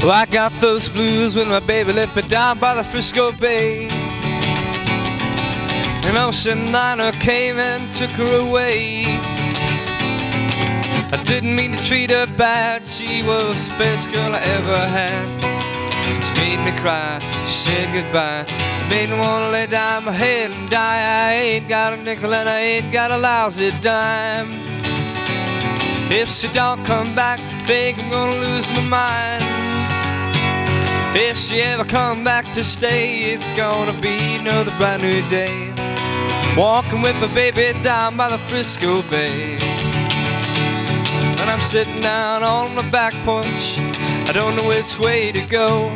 Well, I got those blues when my baby left me down by the Frisco Bay. An ocean liner came and took her away. I didn't mean to treat her bad, she was the best girl I ever had. She made me cry, she said goodbye. Made me wanna lay down my head and die. I ain't got a nickel and I ain't got a lousy dime. If she don't come back, think I'm gonna lose my mind. If she ever come back to stay, it's gonna be another brand new day. Walking with my baby down by the Frisco Bay. And I'm sitting down on the back porch. I don't know which way to go.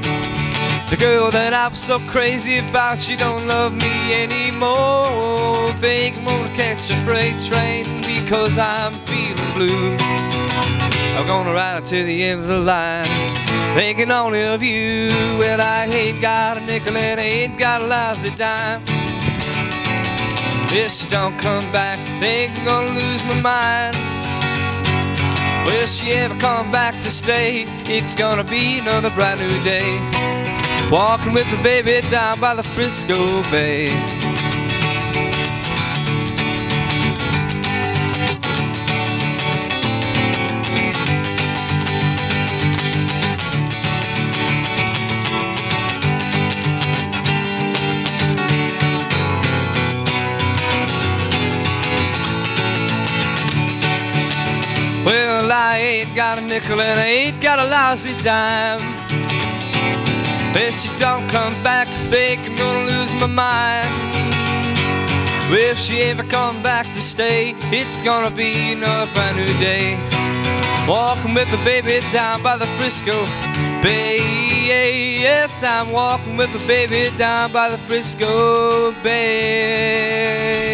The girl that I'm so crazy about, she don't love me anymore. Think I'm gonna catch a freight train because I'm feeling blue. I'm gonna ride to the end of the line, thinking only of you. Well, I ain't got a nickel and I ain't got a lousy dime. If she don't come back, think I'm gonna lose my mind. Will she ever come back to stay? It's gonna be another brand new day. Walking with the baby down by the Frisco Bay. Ain't got a nickel and I ain't got a lousy dime. If she don't come back, I think I'm gonna lose my mind. If she ever come back to stay, it's gonna be another brand new day. Walking with the baby down by the Frisco Bay. Yes, I'm walking with the baby down by the Frisco Bay.